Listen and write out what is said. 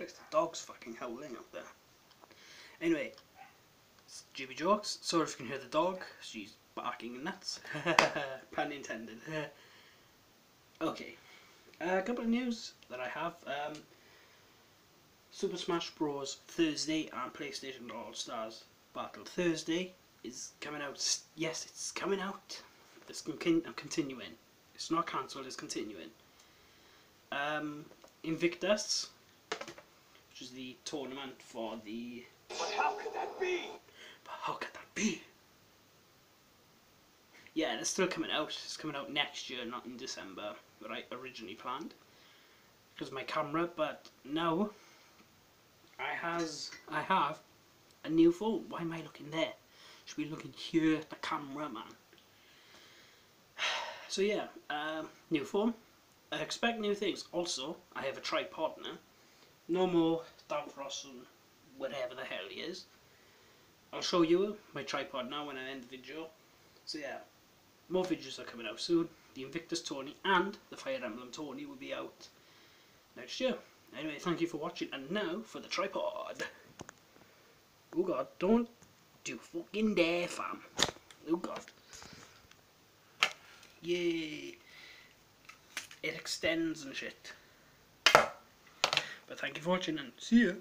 Christ, the dog's fucking howling up there. Anyway, Jamie Jokes. Sorry if you can hear the dog. She's barking nuts. Pun intended. okay. a couple of news that I have. Um, Super Smash Bros. Thursday and PlayStation All Stars Battle Thursday is coming out. Yes, it's coming out. It's con continuing. It's not cancelled, it's continuing. Um, Invictus, which is the tournament for the. But how could that be? But how could that be? Yeah, it's still coming out. It's coming out next year, not in December, that I originally planned. Because my camera, but now I has I have a new phone. Why am I looking there? Should be looking here at the camera, man. So yeah, um, new phone. I expect new things. Also, I have a tripod now. No more Dan Frost and whatever the hell he is. I'll show you my tripod now when I end the video. So yeah, more videos are coming out soon. The Invictus Tourney and the Fire Emblem Tourney will be out next year. Anyway, thank you for watching, and now for the tripod. Oh god, don't do fucking dare, fam. Oh god. Yay. It extends and shit. But thank you for watching and see ya.